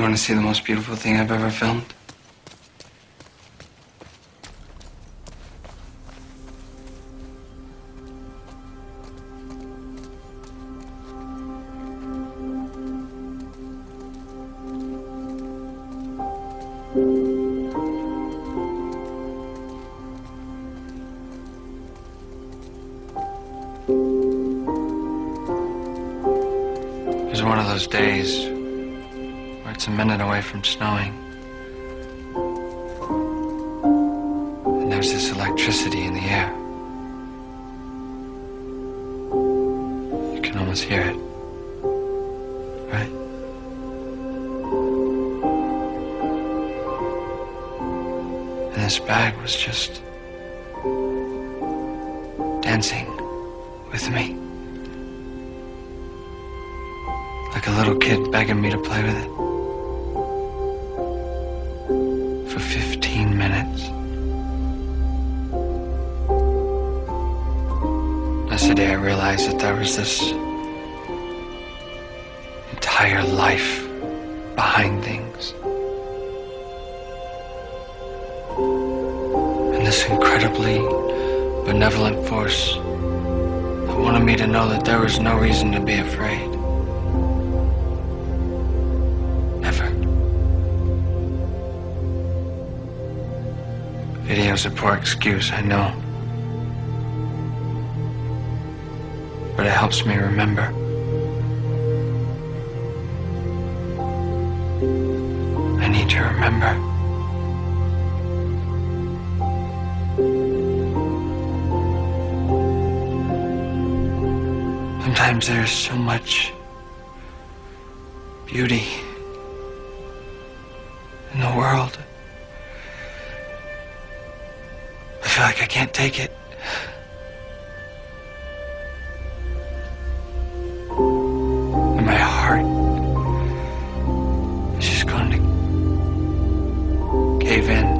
want to see the most beautiful thing I've ever filmed? It was one of those days it's a minute away from snowing. And there's this electricity in the air. You can almost hear it. Right? And this bag was just dancing with me. Like a little kid begging me to play with it. That's the day I realized that there was this entire life behind things. And this incredibly benevolent force that wanted me to know that there was no reason to be afraid. Never. Video's a poor excuse, I know. But it helps me remember. I need to remember. Sometimes there's so much beauty in the world. I feel like I can't take it. Cave in.